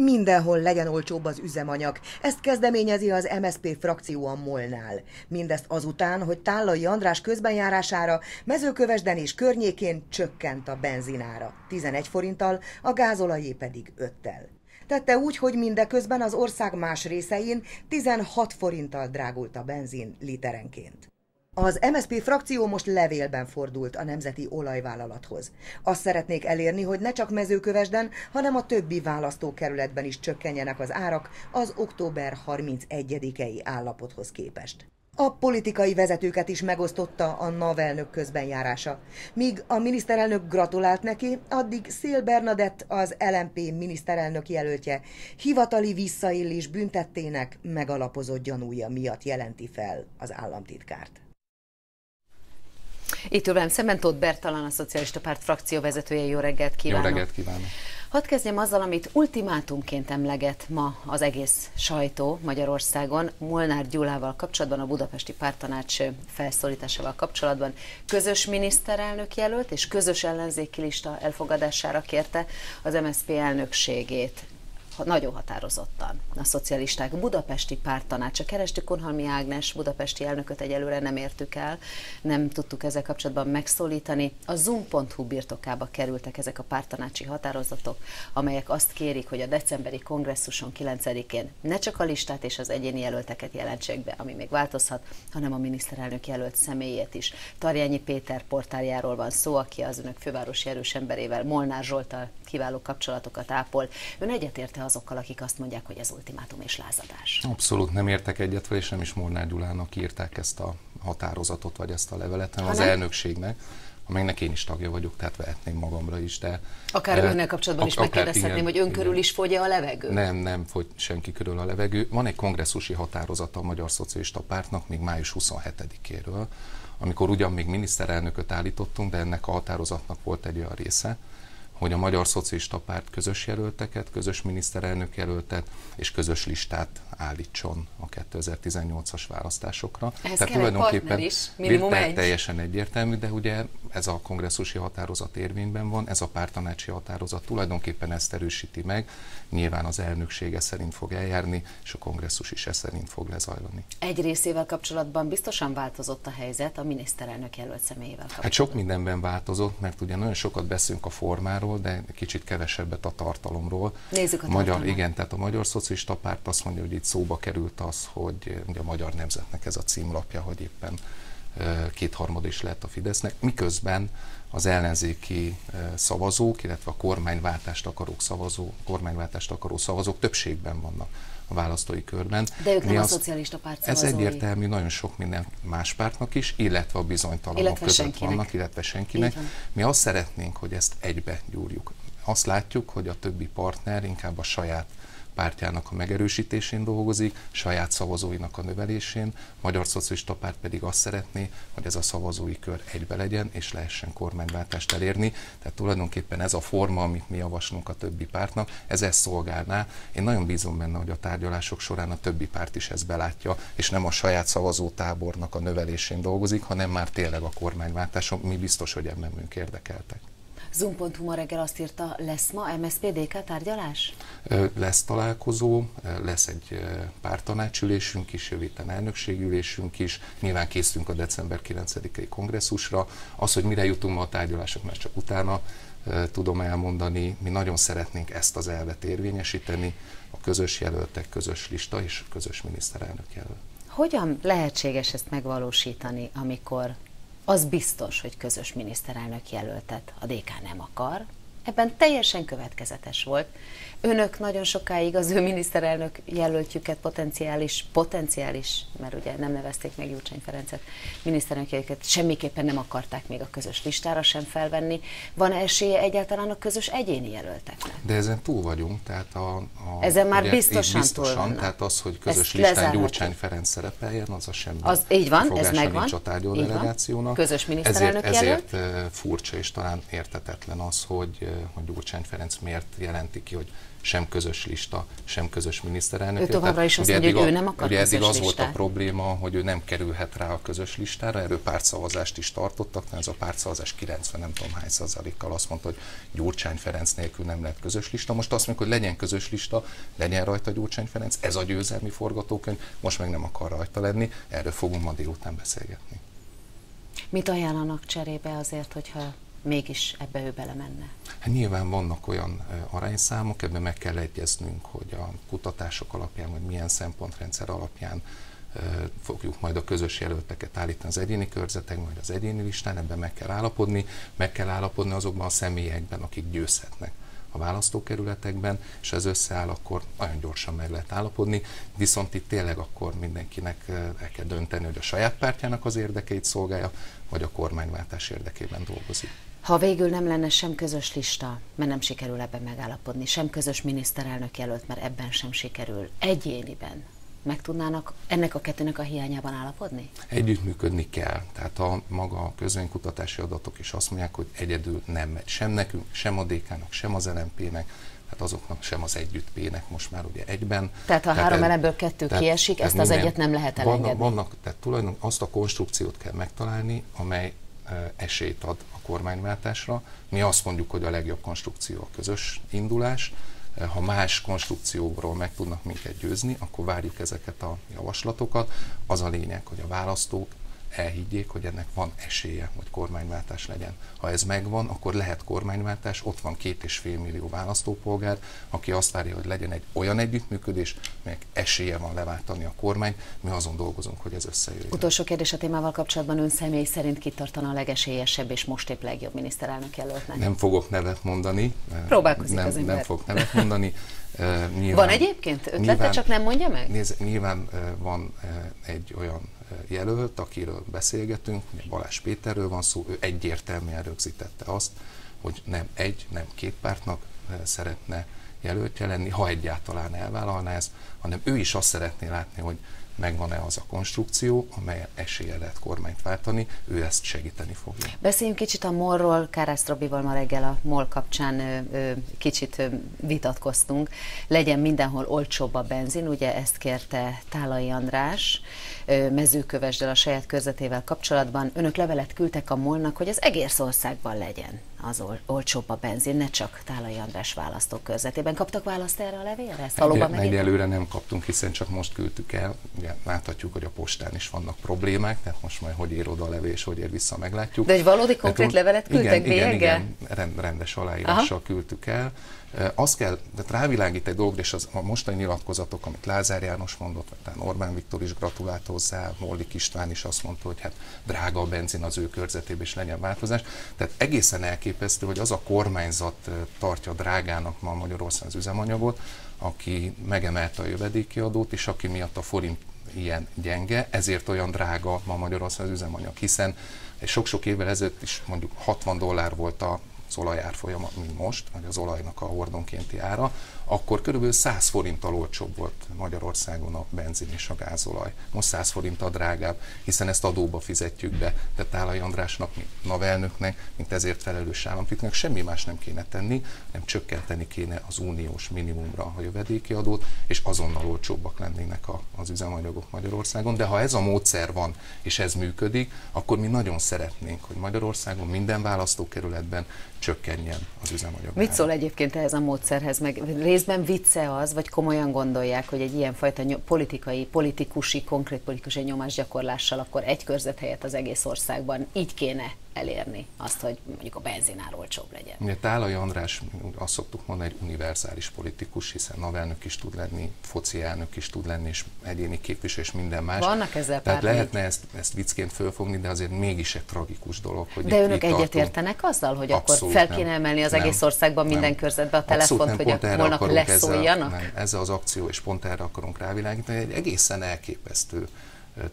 Mindenhol legyen olcsóbb az üzemanyag. Ezt kezdeményezi az MSP frakció a Molnál. Mindezt azután, hogy Tállai András közbenjárására mezőkövesden és környékén csökkent a benzinára. 11 forinttal, a gázolajé pedig 5-tel. Tette úgy, hogy mindeközben az ország más részein 16 forinttal drágult a benzin literenként. Az MSZP frakció most levélben fordult a Nemzeti Olajvállalathoz. Azt szeretnék elérni, hogy ne csak mezőkövesden, hanem a többi választókerületben is csökkenjenek az árak az október 31-i állapothoz képest. A politikai vezetőket is megosztotta a NAV elnök közbenjárása. Míg a miniszterelnök gratulált neki, addig Szél Bernadett, az LMP miniszterelnök jelöltje, hivatali visszaillés büntettének megalapozott gyanúja miatt jelenti fel az államtitkárt. Itt ül velem szemben Tóth Bertalan, a Szocialista Párt frakció vezetője. Jó reggelt kívánok! Jó reggelt kívánok! Hadd kezdjem azzal, amit ultimátumként emleget ma az egész sajtó Magyarországon, Molnár Gyulával kapcsolatban, a budapesti pártanács felszólításával kapcsolatban. Közös miniszterelnök jelölt és közös ellenzéki lista elfogadására kérte az MSZP elnökségét nagyon határozottan a szocialisták budapesti pártanácsa. Kerestük Konhalmi Ágnes budapesti elnököt egyelőre nem értük el, nem tudtuk ezzel kapcsolatban megszólítani. A zoom.hu birtokába kerültek ezek a pártanácsi határozatok, amelyek azt kérik, hogy a decemberi kongresszuson 9-én ne csak a listát és az egyéni jelölteket jelentsék be, ami még változhat, hanem a miniszterelnök jelölt személyét is. Tarjányi Péter portáljáról van szó, aki az önök fővárosi erős emberével, Molnár Zsoltal kiváló kapcsolatokat ápol. Ön egyetérte azokkal, akik azt mondják, hogy ez ultimátum és lázadás? Abszolút nem értek egyet és nem is Molnár Gyulának írták ezt a határozatot, vagy ezt a levelet, hanem az elnökségnek, amelynek én is tagja vagyok, tehát vehetném magamra is, de... Akár önnel kapcsolatban is megkérdezhetném, hogy ön körül is fogy a levegő? Nem, nem fogy senki körül a levegő. Van egy kongresszusi határozata a Magyar Szocialista Pártnak még május 27-éről, amikor ugyan még miniszterelnököt állítottunk, de ennek a határozatnak volt egy olyan része, hogy a Magyar Szocialista Párt közös jelölteket, közös miniszterelnök jelöltet és közös listát állítson a 2018-as választásokra. Ehhez Tehát tulajdonképpen is, minimum egy. teljesen egyértelmű, de ugye ez a kongresszusi határozat érvényben van, ez a pártanácsi határozat tulajdonképpen ezt erősíti meg, nyilván az elnöksége szerint fog eljárni, és a kongresszus is ez szerint fog lezajlani. Egy részével kapcsolatban biztosan változott a helyzet a miniszterelnök jelölt személyével kapcsolatban. Hát sok mindenben változott, mert ugye nagyon sokat beszélünk a formáról, de kicsit kevesebbet a tartalomról. Nézzük a Magyar, Igen, tehát a Magyar Szocialista Párt azt mondja, hogy itt szóba került az, hogy ugye a Magyar Nemzetnek ez a címlapja, hogy éppen kétharmad is lett a Fidesznek, miközben az ellenzéki szavazók, illetve a kormányváltást akaró szavazó, kormánywáltást akaró szavazók többségben vannak a választói körben. De ők Mi nem az, a szocialista párt szavazói. Ez egyértelmű, nagyon sok minden más pártnak is, illetve a bizonytalanok illetve között senkinek. vannak, illetve senkinek. Mi azt szeretnénk, hogy ezt egybe gyúrjuk. Azt látjuk, hogy a többi partner inkább a saját pártjának a megerősítésén dolgozik, saját szavazóinak a növelésén, Magyar Szocialista Párt pedig azt szeretné, hogy ez a szavazói kör egybe legyen, és lehessen kormányváltást elérni. Tehát tulajdonképpen ez a forma, amit mi javaslunk a többi pártnak, ez ezt szolgálná. Én nagyon bízom benne, hogy a tárgyalások során a többi párt is ezt belátja, és nem a saját szavazótábornak a növelésén dolgozik, hanem már tényleg a kormányváltáson. Mi biztos, hogy ebben műk érdekeltek. Zoom.hu ma reggel azt írta, lesz ma MSZPDK tárgyalás? Lesz találkozó, lesz egy pár tanácsülésünk is, jövő elnökségülésünk is, nyilván készülünk a december 9-i kongresszusra. Az, hogy mire jutunk ma a tárgyalások, mert csak utána tudom elmondani, mi nagyon szeretnénk ezt az elvet érvényesíteni, a közös jelöltek, közös lista és közös miniszterelnök jelölt. Hogyan lehetséges ezt megvalósítani, amikor az biztos, hogy közös miniszterelnök jelöltet a DK nem akar. Ebben teljesen következetes volt. Önök nagyon sokáig az ő miniszterelnök jelöltjüket potenciális, potenciális, mert ugye nem nevezték meg Gyurcsány Ferencet, miniszterelnökjeiket semmiképpen nem akarták még a közös listára sem felvenni. Van esélye egyáltalán a közös egyéni jelölteknek? De ezen túl vagyunk, tehát a... a ezen már ugye, biztosan, biztosan túl vannak. tehát az, hogy közös Ezt listán Gyurcsány Ferenc szerepeljen, az a semmi. Az így van, ez megvan. Nincs a tárgyaló delegációnak. Közös miniszterelnök ezért, ezért furcsa és talán értetetlen az, hogy hogy Gyurcsány Ferenc miért jelenti ki, hogy sem közös lista, sem közös miniszterelnök. Ő továbbra is azt mondja, hogy ő nem akar ugye eddig az listát. volt a probléma, hogy ő nem kerülhet rá a közös listára, erről pártszavazást is tartottak, mert ez a pártszavazás 90 nem tudom hány százalékkal azt mondta, hogy Gyurcsány Ferenc nélkül nem lehet közös lista. Most azt mondjuk, hogy legyen közös lista, legyen rajta Gyurcsány Ferenc, ez a győzelmi forgatókönyv, most meg nem akar rajta lenni, erről fogunk ma délután beszélgetni. Mit ajánlanak cserébe azért, hogyha mégis ebbe ő belemenne? Hát nyilván vannak olyan arányszámok, ebben meg kell egyeznünk, hogy a kutatások alapján, vagy milyen szempontrendszer alapján fogjuk majd a közös jelölteket állítani az egyéni körzetek, majd az egyéni listán, ebben meg kell állapodni, meg kell állapodni azokban a személyekben, akik győzhetnek a választókerületekben, és ez összeáll, akkor nagyon gyorsan meg lehet állapodni, viszont itt tényleg akkor mindenkinek el kell dönteni, hogy a saját pártjának az érdekeit szolgálja, vagy a kormányváltás érdekében dolgozik. Ha végül nem lenne sem közös lista, mert nem sikerül ebben megállapodni, sem közös miniszterelnök jelölt, mert ebben sem sikerül, egyéniben meg tudnának ennek a kettőnek a hiányában állapodni? Együttműködni kell. Tehát a maga a közönkutatási adatok is azt mondják, hogy egyedül nem megy sem nekünk, sem a DK-nak, sem az LMP-nek, tehát azoknak sem az együttpének most már ugye egyben. Tehát ha három elemből kettő tehát, kiesik, ezt az egyet nem lehet elengedni. Vannak, vannak tehát tulajdonképpen azt a konstrukciót kell megtalálni, amely esélyt ad a kormányváltásra. Mi azt mondjuk, hogy a legjobb konstrukció a közös indulás. Ha más konstrukcióról meg tudnak minket győzni, akkor várjuk ezeket a javaslatokat. Az a lényeg, hogy a választók elhiggyék, hogy ennek van esélye, hogy kormányváltás legyen. Ha ez megvan, akkor lehet kormányváltás, ott van két és fél millió választópolgár, aki azt várja, hogy legyen egy olyan együttműködés, melyek esélye van leváltani a kormány, mi azon dolgozunk, hogy ez összejöjjön. Utolsó kérdés a témával kapcsolatban ön személy szerint kitartana a legesélyesebb és most épp legjobb miniszterelnök jelöltnek? Nem fogok nevet mondani. Próbálkozik nem, az ember. Nem fogok nevet mondani. Nyilván, van egyébként ötlete, nyilván, csak nem mondja meg? Nézd, nyilván van egy olyan jelölt, akiről beszélgetünk, Balázs Péterről van szó, ő egyértelműen rögzítette azt, hogy nem egy, nem két pártnak szeretne jelöltje lenni, ha egyáltalán elvállalná ezt, hanem ő is azt szeretné látni, hogy megvan-e az a konstrukció, amely esélye lehet kormányt váltani, ő ezt segíteni fogja. Beszéljünk kicsit a MOL-ról, Kárász Robival ma reggel a MOL kapcsán ö, ö, kicsit ö, vitatkoztunk. Legyen mindenhol olcsóbb a benzin, ugye ezt kérte Tálai András ö, mezőkövesdel a saját körzetével kapcsolatban. Önök levelet küldtek a MOL-nak, hogy az egész országban legyen az ol, olcsóbb a benzin, ne csak Tálai András választókörzetében. Kaptak választ erre a levélre? Egy, Egyelőre nem kaptunk, hiszen csak most küldtük el. Ugye láthatjuk, hogy a postán is vannak problémák, tehát most majd hogy ér oda a levél, és hogy ér vissza, meglátjuk. De egy valódi konkrét levelet küldtek igen, igen, igen, rendes aláírással Aha. küldtük el. Azt kell, de rávilágít egy dolog, és az, a mostani nyilatkozatok, amit Lázár János mondott, vagy Orbán Viktor is gratulált hozzá, Mollik István is azt mondta, hogy hát drága a benzin az ő körzetében, és legyen változás. Tehát egészen elképesztő, hogy az a kormányzat tartja drágának ma Magyarországon az üzemanyagot, aki megemelte a jövedéki adót, és aki miatt a forint ilyen gyenge, ezért olyan drága ma Magyarországon az üzemanyag, hiszen sok-sok évvel ezelőtt is mondjuk 60 dollár volt a az olajárfolyama, mint most, vagy az olajnak a hordonkénti ára, akkor körülbelül 100 forinttal olcsóbb volt Magyarországon a benzin és a gázolaj. Most 100 forinttal drágább, hiszen ezt adóba fizetjük be. Tehát Tálai Andrásnak, mint navelnöknek, mint ezért felelős államtitknak semmi más nem kéne tenni, nem csökkenteni kéne az uniós minimumra a jövedéki adót, és azonnal olcsóbbak lennének a, az üzemanyagok Magyarországon. De ha ez a módszer van, és ez működik, akkor mi nagyon szeretnénk, hogy Magyarországon minden választókerületben csökkenjen az üzemanyag. Mit szól egyébként ehhez a módszerhez? Meg részben vicce az, vagy komolyan gondolják, hogy egy ilyenfajta politikai, politikusi, konkrét politikusi nyomásgyakorlással akkor egy körzet helyett az egész országban így kéne elérni azt, hogy mondjuk a benzinár olcsóbb legyen. Ugye Tálai András, azt szoktuk mondani, egy univerzális politikus, hiszen navelnök is tud lenni, foci elnök is tud lenni, és egyéni képviselő, és minden más. Vannak ezzel Tehát lehetne ezt, ezt viccként fölfogni, de azért mégis egy tragikus dolog. Hogy de önök egyetértenek azzal, hogy Abszolút akkor fel kéne emelni az nem, egész országban nem, minden körzetbe a telefont, hogy a holnap leszóljanak? Ezzel, nem, ez az akció, és pont erre akarunk rávilágítani, egy egészen elképesztő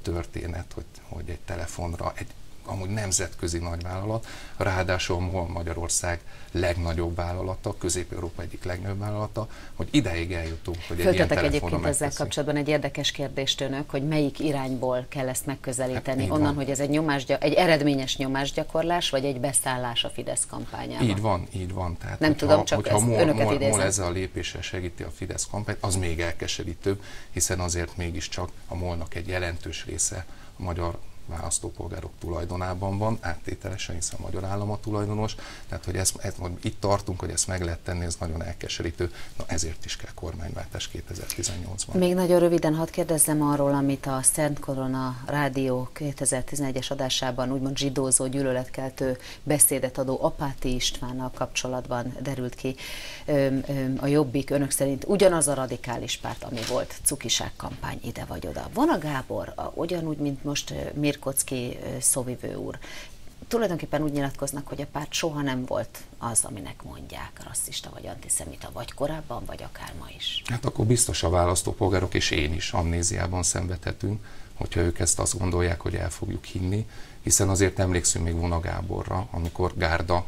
történet, hogy, hogy egy telefonra, egy amúgy nemzetközi nagyvállalat, ráadásul MOL Magyarország legnagyobb vállalata, Közép-Európa egyik legnagyobb vállalata, hogy ideig eljutunk, hogy egy ilyen egyébként ezzel kapcsolatban egy érdekes kérdést önök, hogy melyik irányból kell ezt megközelíteni. Hát, Onnan, van. hogy ez egy, nyomásgy- egy eredményes nyomásgyakorlás, vagy egy beszállás a Fidesz kampányába? Így van, így van. Tehát, Nem hogyha, tudom, csak hogyha ezt, MOL, önöket MOL, MOL ezzel a lépéssel segíti a Fidesz kampányt, az még elkeserítőbb, hiszen azért mégiscsak a molnak egy jelentős része a magyar választópolgárok tulajdonában van, áttételesen, hiszen a magyar állam a tulajdonos, tehát hogy ezt, ezt, hogy itt tartunk, hogy ezt meg lehet tenni, ez nagyon elkeserítő, na ezért is kell kormányváltás 2018-ban. Még nagyon röviden hadd kérdezzem arról, amit a Szent Korona Rádió 2011-es adásában úgymond zsidózó, gyűlöletkeltő beszédet adó Apáti Istvánnal kapcsolatban derült ki. A Jobbik önök szerint ugyanaz a radikális párt, ami volt cukiság kampány ide vagy oda. Van a Gábor, ugyanúgy, mint most Mir Mirkocki szóvivő úr tulajdonképpen úgy nyilatkoznak, hogy a párt soha nem volt az, aminek mondják, rasszista vagy antiszemita, vagy korábban, vagy akár ma is. Hát akkor biztos a választópolgárok és én is amnéziában szenvedhetünk, hogyha ők ezt azt gondolják, hogy el fogjuk hinni, hiszen azért emlékszünk még Vona Gáborra, amikor Gárda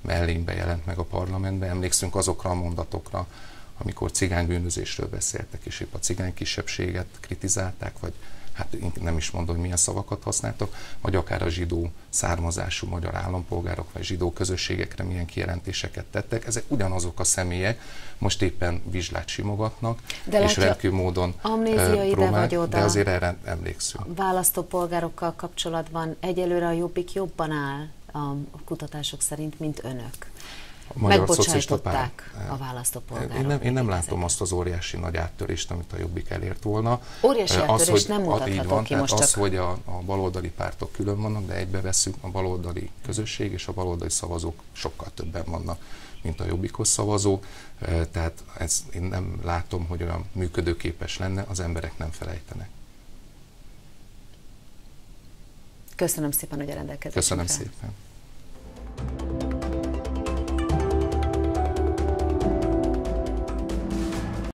mellénybe jelent meg a parlamentbe, emlékszünk azokra a mondatokra, amikor cigánybűnözésről beszéltek, és épp a cigány kisebbséget kritizálták, vagy hát én nem is mondom, hogy milyen szavakat használtak, vagy akár a zsidó származású magyar állampolgárok, vagy zsidó közösségekre milyen kijelentéseket tettek. Ezek ugyanazok a személyek, most éppen vizslát simogatnak, de és rendkívül módon amnézia próbál, vagy oda, de azért erre emlékszünk. Választópolgárokkal kapcsolatban egyelőre a Jobbik jobban áll a kutatások szerint, mint önök a Magyar Szocialista Párt. a választópolgárok. Én nem, én nem látom azt az óriási nagy áttörést, amit a Jobbik elért volna. Óriási áttörést az, hogy, nem mutathatok így van, ki most az, csak. hogy a, a baloldali pártok külön vannak, de egybe veszünk a baloldali közösség és a baloldali szavazók sokkal többen vannak, mint a Jobbikhoz szavazók. Tehát ez, én nem látom, hogy olyan működőképes lenne, az emberek nem felejtenek. Köszönöm szépen, hogy a rendelkezésre. Köszönöm szépen.